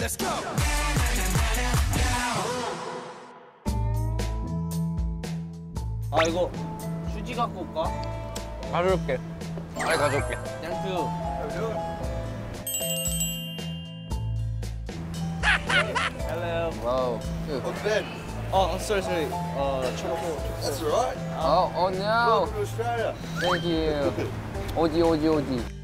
Let's go. 아 이거 휴지 갖고 올까? 가져올게. 빨리 가져올게. 양주. Hello. 와우. Welcome Ben. 어, sorry, sorry. 어, 초록고. That's all right. 어, oh no. Welcome to Australia. Thank you. 오지 오지 오지.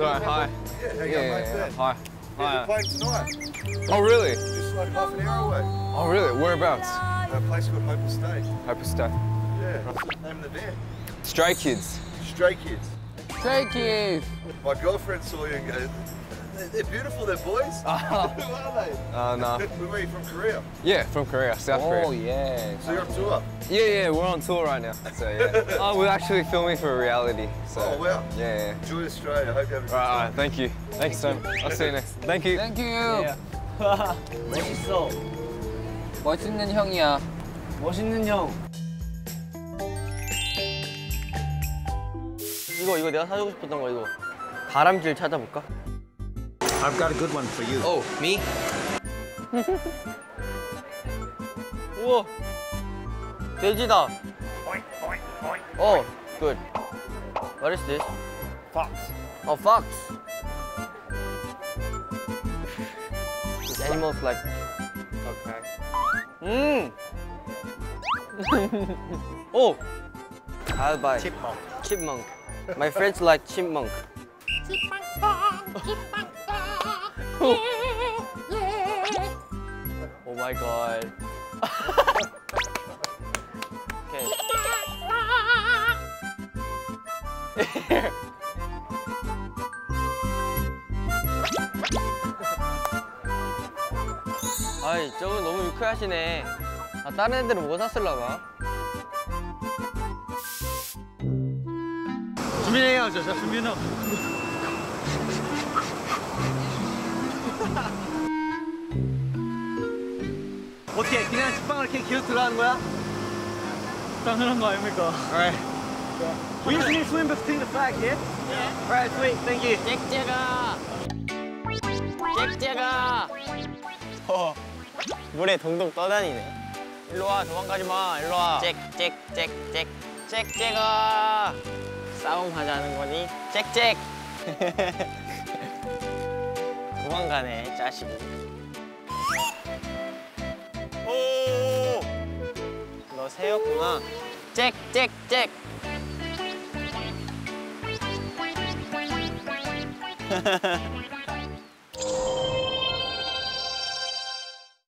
Sorry, hi. Yeah, how you going, mate? Ben? hi. Yeah, you're playing tonight. Oh really? Just like half an hour away. Oh really? Whereabouts? A place called Hope Estate. Hope Estate. Yeah. What's the name of the band? Stray Kids. Stray Kids. Stray Kids. My girlfriend saw you and goes, "They're- beautiful, they're boys. Who are they? Oh no. Where are you from Korea? Yeah, from Korea, South Oh Korea. yeah. So you're on tour? Yeah, yeah, we're on tour right now. So yeah. oh, we're actually filming for reality. So. Oh, wow. Yeah, yeah. Enjoy Australia. Hope you have a good Right, time. right, thank you. Thanks, Sam. I'll see you next. Thank you. Thank you. 멋있어. 멋있는 형이야. 멋있는 형. 이거 이거 내가 사주고 싶었던 거 이거. 다람쥐를 찾아볼까? I've got a good one for you. Oh, me? 우와. 돼지다. Oh, good. What is this? Fox. Oh, fox. These animals like. Okay. Mm. oh. I'll buy. Chipmunk. Chipmunk. My friends like chipmunk. Oh my god. okay. 아이, 저분 너무 유쾌하시네. 아, 다른 애들은 뭐 샀을라나? 준비해요, 저, 저 준비는. 어떻게 그냥 식빵을 이렇게 계속 들어가는 거야? 당연한 거 아닙니까? Alright. We usually swim between the flag, yeah? Yeah. Alright, sweet, thank you. 잭잭아! 잭잭아! 어, 물에 동동 떠다니네. 일로 와, 도망가지 마. 일로 와. 잭잭잭잭. 잭잭아! 싸움하자는 거니? 잭잭! 도망가네, 자식이. 오! 너 새였구나. 잭잭잭!